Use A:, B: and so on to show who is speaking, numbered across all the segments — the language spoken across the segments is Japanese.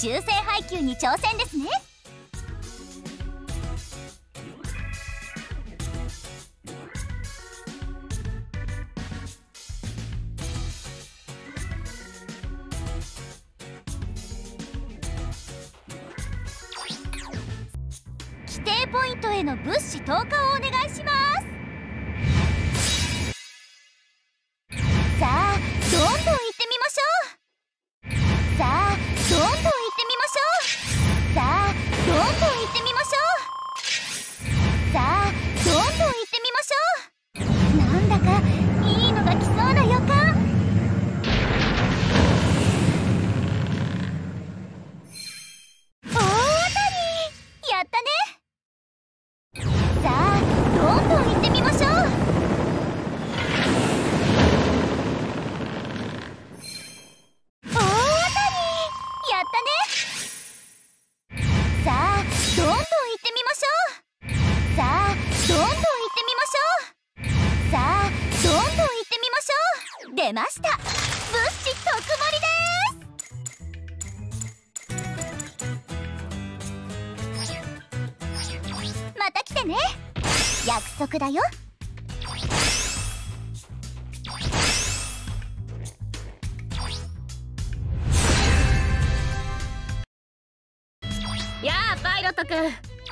A: 重声配給に挑戦ですね。規定ポイントへの物資投下をお願いします。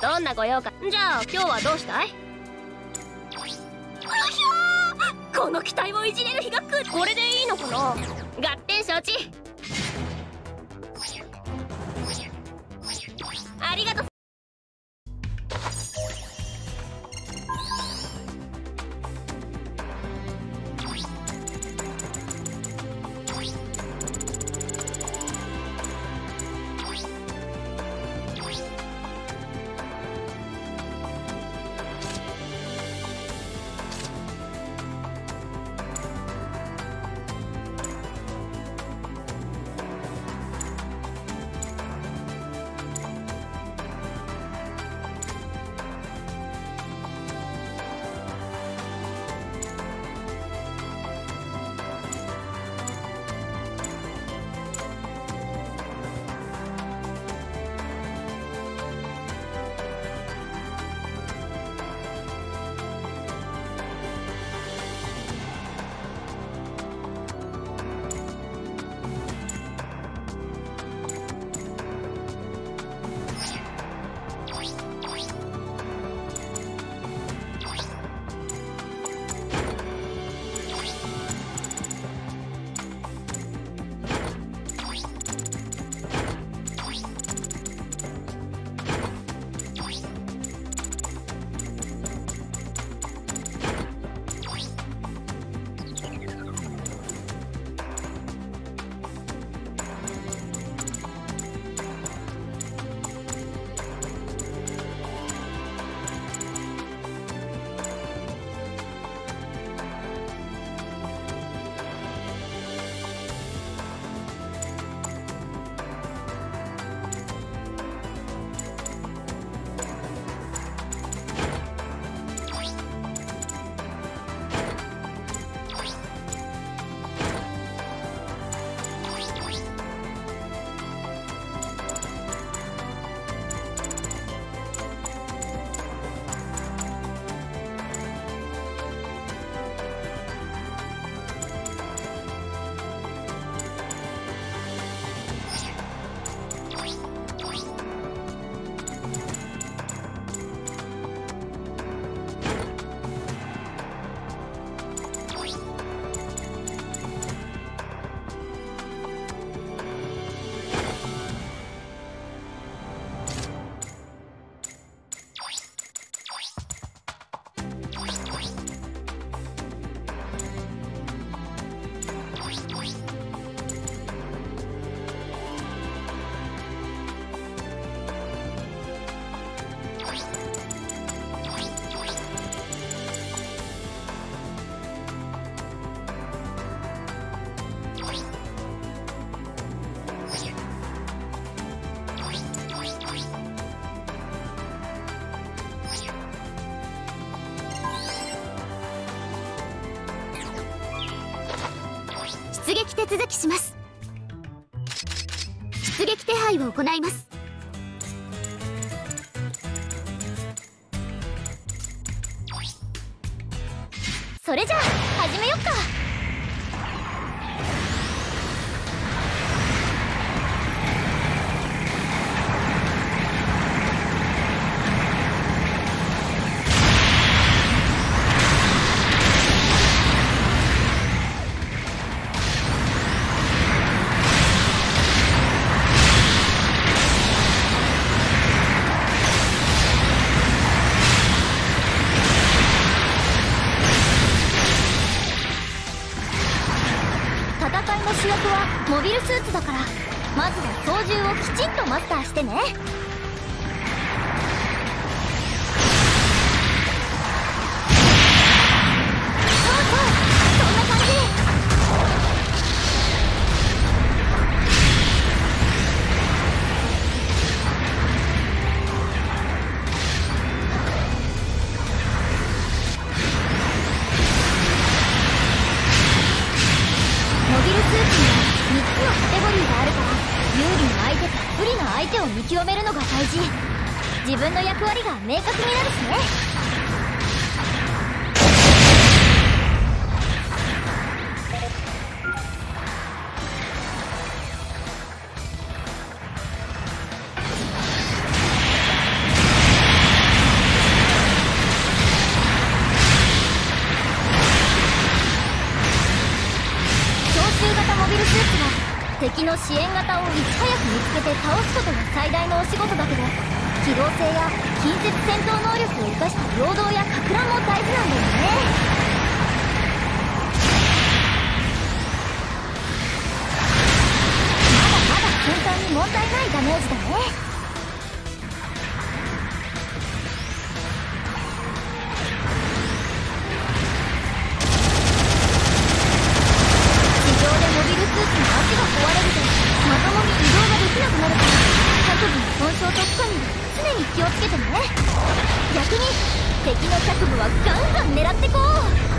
A: どんなご用か。じゃあ今日はどうしたい？この機体をいじれる日が来る。これでいいのかな？合点承知。ありがとう。行います。それじゃあ始めよっか。敵の支援型をいち早く見つけて倒すことが最大のお仕事だけど機動性や近接戦闘能力を生かした平等やか乱も大事なんだよね。まだまだ簡単に問題ないダメージだね。特化に常に気をつけてね。逆に敵の脚部はガンガン狙ってこう。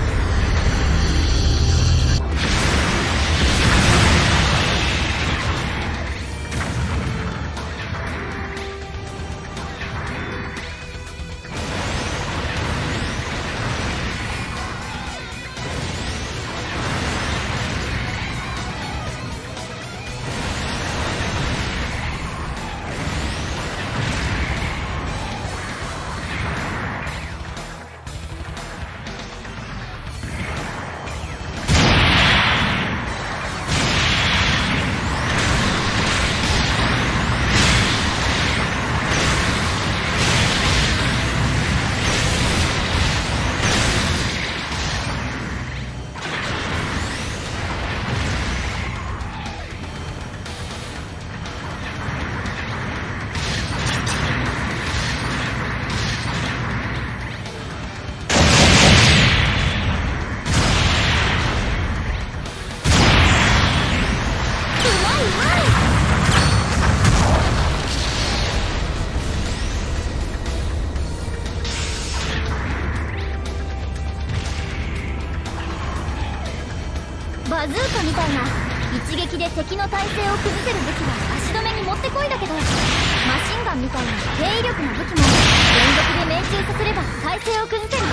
A: 一撃で敵の体勢を崩せる武器は足止めにもってこいだけどマシンガンみた。いな低威力な武器も連続で命中させれば体勢を崩せるよ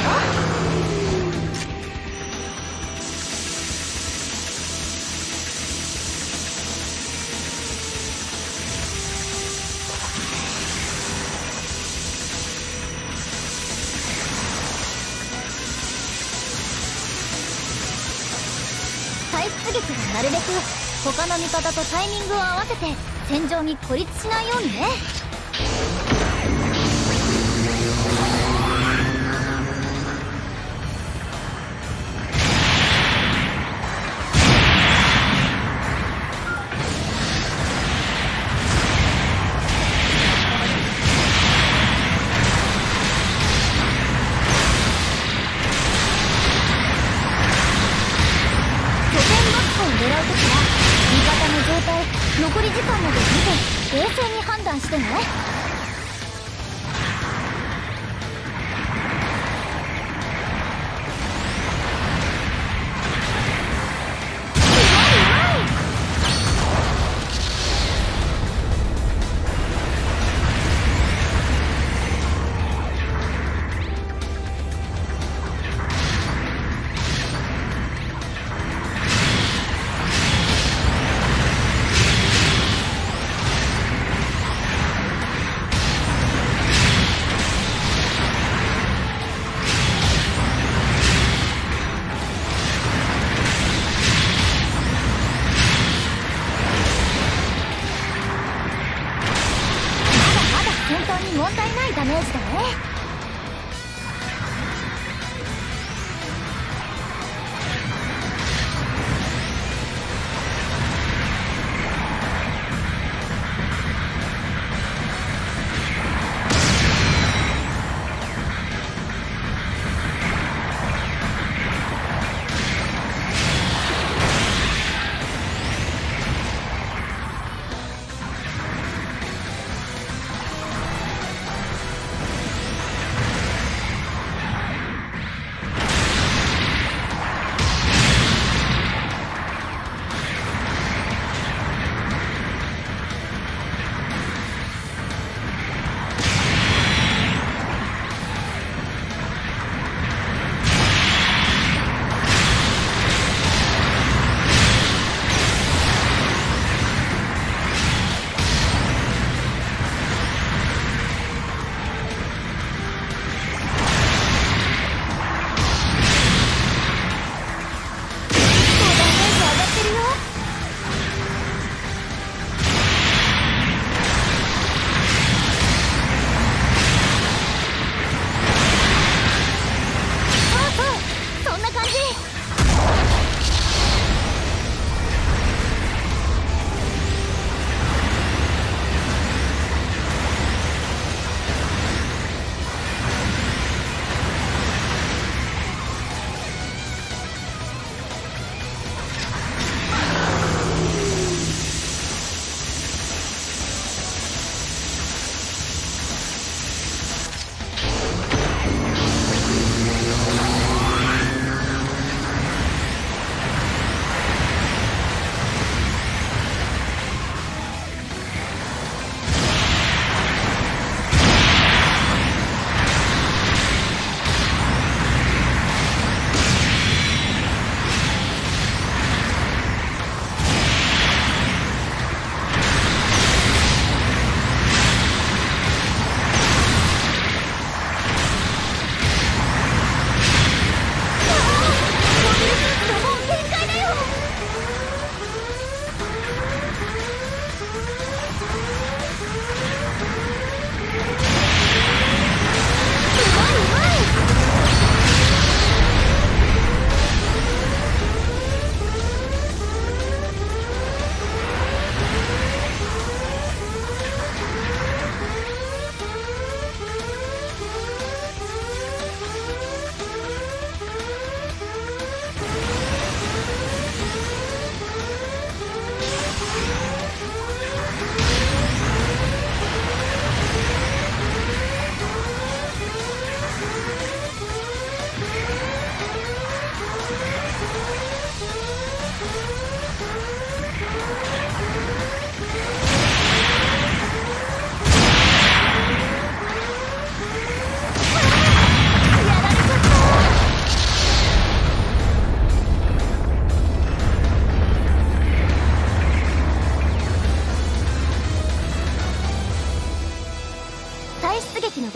A: 撃はなるべく他の味方とタイミングを合わせて戦場に孤立しないようにね。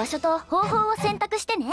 A: 所と方法を選択してね。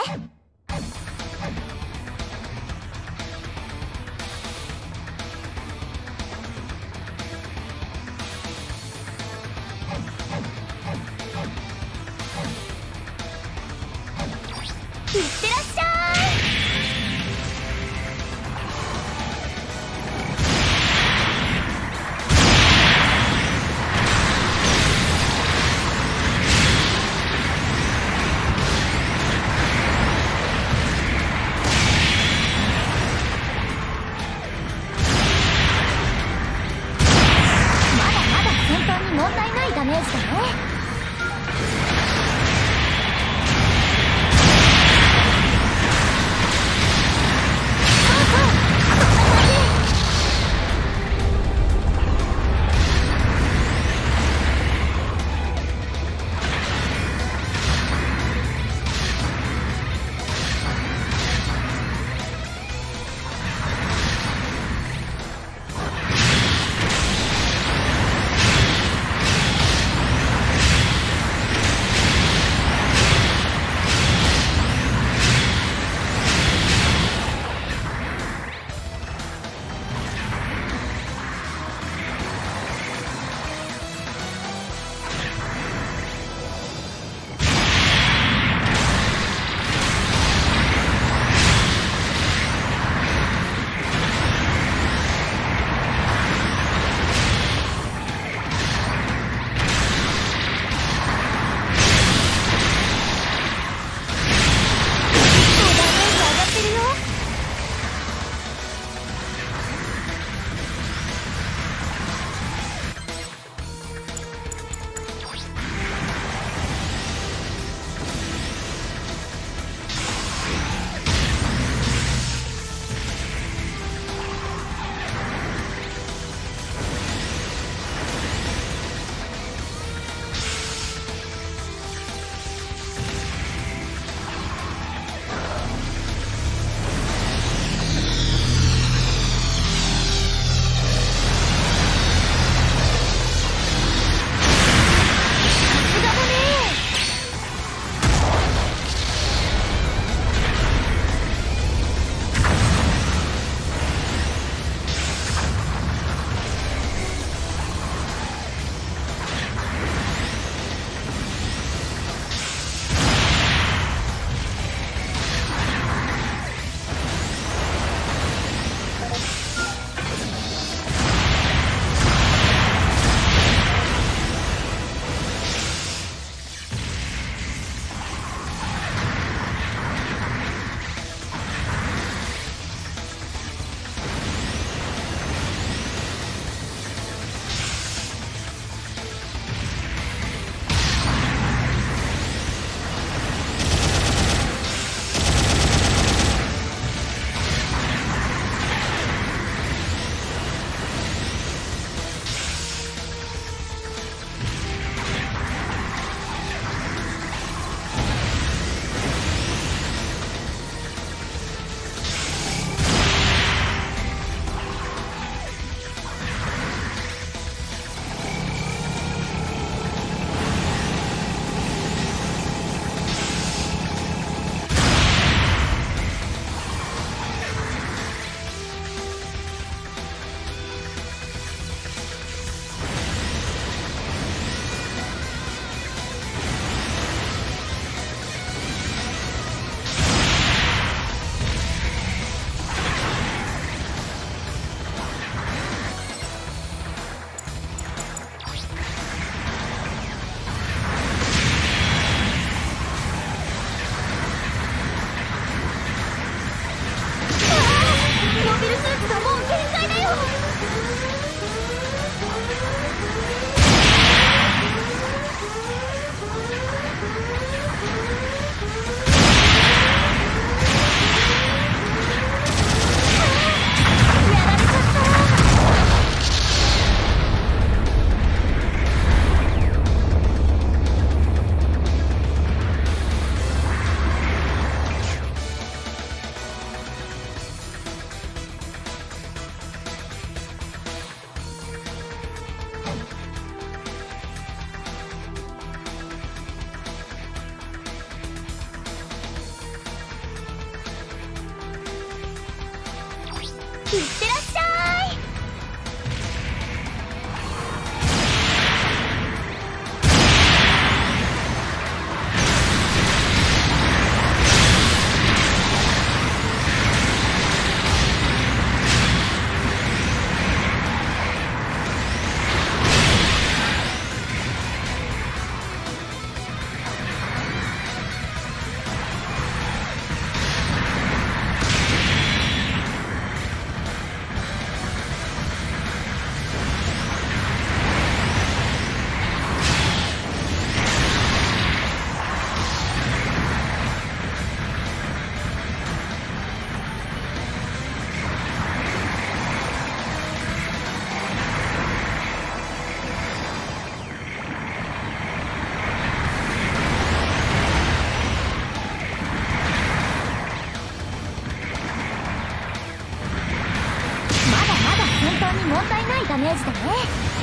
A: 問題ないダメージだね。